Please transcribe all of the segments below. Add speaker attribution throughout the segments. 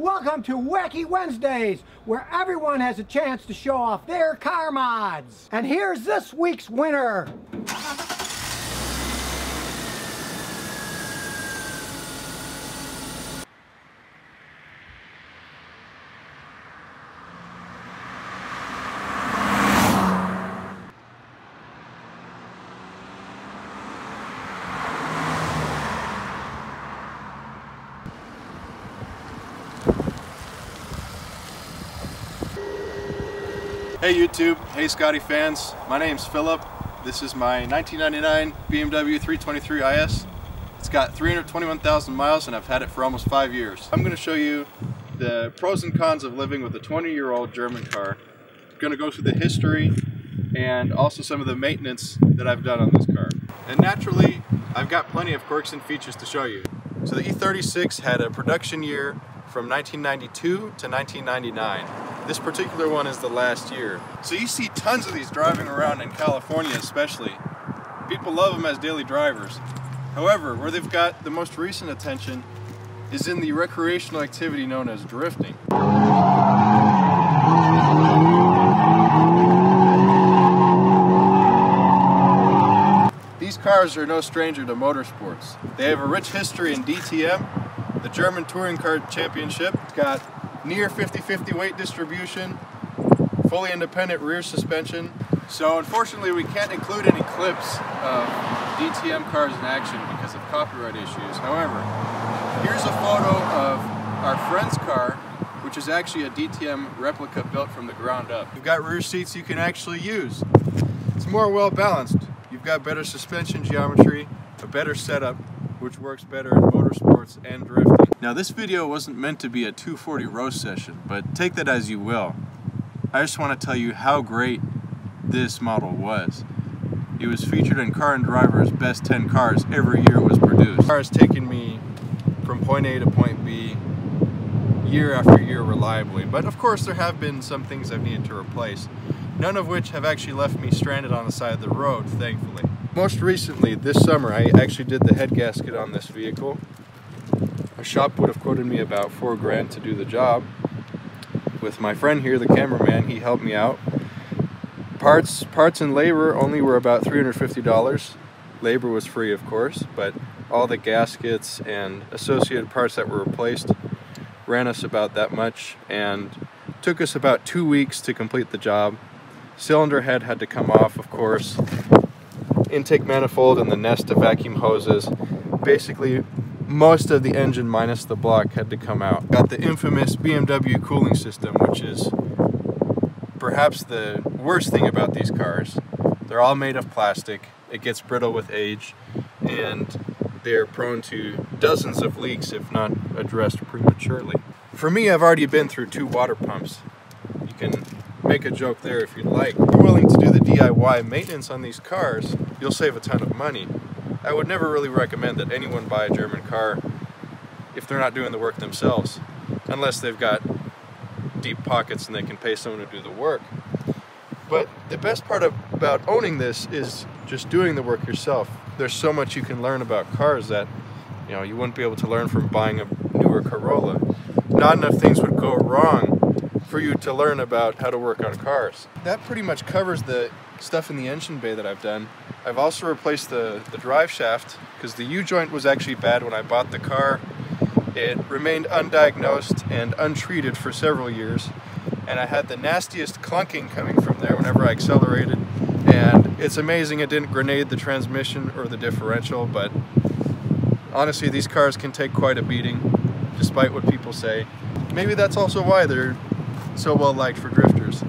Speaker 1: Welcome to Wacky Wednesdays, where everyone has a chance to show off their car mods. And here's this week's winner.
Speaker 2: Hey YouTube, hey Scotty fans, my name's Philip. This is my 1999 BMW 323 IS. It's got 321,000 miles and I've had it for almost five years. I'm going to show you the pros and cons of living with a 20 year old German car. I'm going to go through the history and also some of the maintenance that I've done on this car. And naturally, I've got plenty of quirks and features to show you. So the E36 had a production year from 1992 to 1999. This particular one is the last year. So you see tons of these driving around in California especially. People love them as daily drivers. However, where they've got the most recent attention is in the recreational activity known as drifting. These cars are no stranger to motorsports. They have a rich history in DTM, the German Touring Car Championship. It's got near 50-50 weight distribution, fully independent rear suspension. So unfortunately we can't include any clips of DTM cars in action because of copyright issues. However, here's a photo of our friend's car which is actually a DTM replica built from the ground up. You've got rear seats you can actually use. It's more well balanced. You've got better suspension geometry, a better setup, which works better in motorsports and drifting. Now this video wasn't meant to be a 240 roast session, but take that as you will. I just want to tell you how great this model was. It was featured in Car and Driver's best 10 cars every year it was produced. The car has taken me from point A to point B year after year reliably, but of course there have been some things I've needed to replace, none of which have actually left me stranded on the side of the road, thankfully. Most recently, this summer, I actually did the head gasket on this vehicle. A shop would have quoted me about four grand to do the job. With my friend here, the cameraman, he helped me out. Parts, parts and labor only were about $350. Labor was free, of course, but all the gaskets and associated parts that were replaced ran us about that much and took us about two weeks to complete the job. Cylinder head had to come off, of course. Intake manifold and the nest of vacuum hoses. Basically, most of the engine minus the block had to come out. Got the infamous BMW cooling system, which is perhaps the worst thing about these cars. They're all made of plastic. It gets brittle with age, and they're prone to dozens of leaks if not addressed prematurely. For me, I've already been through two water pumps. You can make a joke there if you'd like. If you're willing to do the DIY maintenance on these cars, you'll save a ton of money. I would never really recommend that anyone buy a German car if they're not doing the work themselves, unless they've got deep pockets and they can pay someone to do the work. But the best part of, about owning this is just doing the work yourself. There's so much you can learn about cars that you know you wouldn't be able to learn from buying a newer Corolla. Not enough things would go wrong for you to learn about how to work on cars. That pretty much covers the stuff in the engine bay that I've done. I've also replaced the, the drive shaft because the U-joint was actually bad when I bought the car. It remained undiagnosed and untreated for several years and I had the nastiest clunking coming from there whenever I accelerated and it's amazing it didn't grenade the transmission or the differential but honestly these cars can take quite a beating despite what people say. Maybe that's also why they're so well liked for drifters.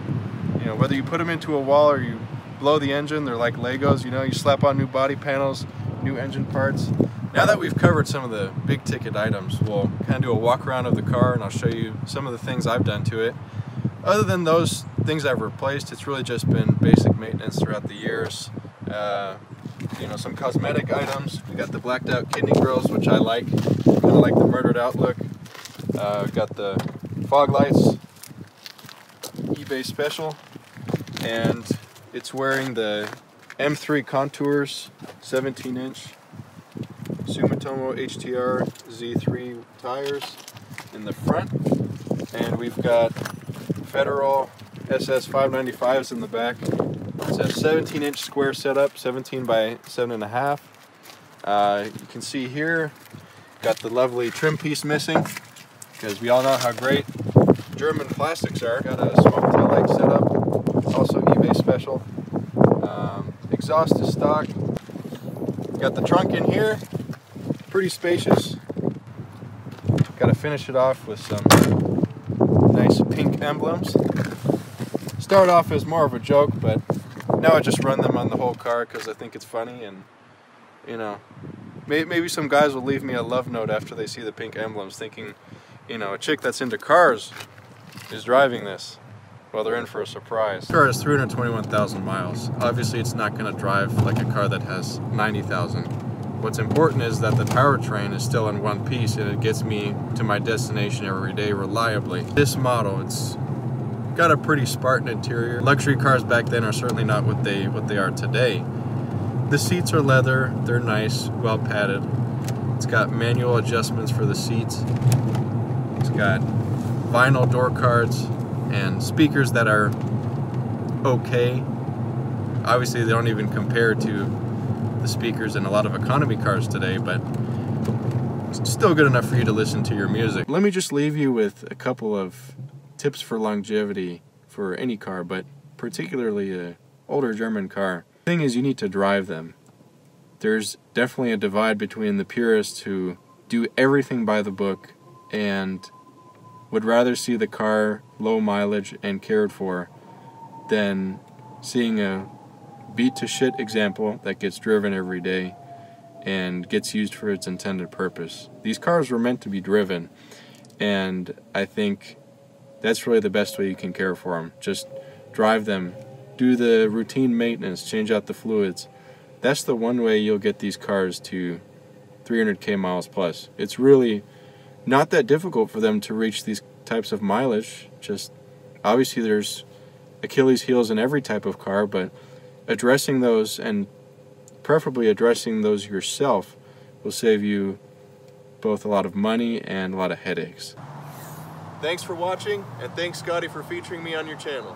Speaker 2: You know, whether you put them into a wall or you blow the engine, they're like Legos, you know, you slap on new body panels, new engine parts. Now that we've covered some of the big ticket items, we'll kind of do a walk around of the car and I'll show you some of the things I've done to it. Other than those things I've replaced, it's really just been basic maintenance throughout the years. Uh, you know, some cosmetic items. We got the blacked out kidney grills, which I like. Kind of like the murdered out look. Uh, got the fog lights, eBay special, and it's wearing the M3 Contours 17 inch Sumitomo HTR Z3 tires. in the front, and we've got Federal SS 595s in the back. It's a 17 inch square setup, 17 by 7.5. Uh, you can see here, got the lovely trim piece missing, because we all know how great German plastics are. Got a smoke tail light setup, also eBay special. Um, exhaust is stock. Got the trunk in here, pretty spacious. Got to finish it off with some nice pink emblems. Start off as more of a joke, but now I just run them on the whole car because I think it's funny and you know maybe some guys will leave me a love note after they see the pink emblems thinking you know a chick that's into cars is driving this well they're in for a surprise. The car has 321,000 miles. Obviously it's not going to drive like a car that has 90,000. What's important is that the powertrain is still in one piece and it gets me to my destination every day reliably. This model, it's got a pretty Spartan interior. Luxury cars back then are certainly not what they what they are today. The seats are leather, they're nice, well padded. It's got manual adjustments for the seats. It's got vinyl door cards and speakers that are okay. Obviously they don't even compare to the speakers in a lot of economy cars today, but it's still good enough for you to listen to your music. Let me just leave you with a couple of tips for longevity for any car, but particularly a older German car. The thing is you need to drive them. There's definitely a divide between the purists who do everything by the book and would rather see the car low mileage and cared for than seeing a beat to shit example that gets driven every day and gets used for its intended purpose. These cars were meant to be driven, and I think that's really the best way you can care for them. Just drive them, do the routine maintenance, change out the fluids. That's the one way you'll get these cars to 300k miles plus. It's really not that difficult for them to reach these types of mileage. Just obviously there's Achilles heels in every type of car, but addressing those and preferably addressing those yourself will save you both a lot of money and a lot of headaches. Thanks for watching, and thanks Scotty for featuring me on your channel.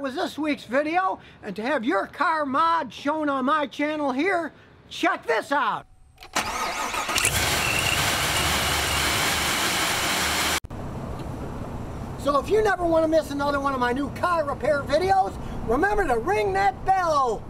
Speaker 1: Was this week's video, and to have your car mod shown on my channel here, check this out. So if you never want to miss another one of my new car repair videos, remember to ring that bell.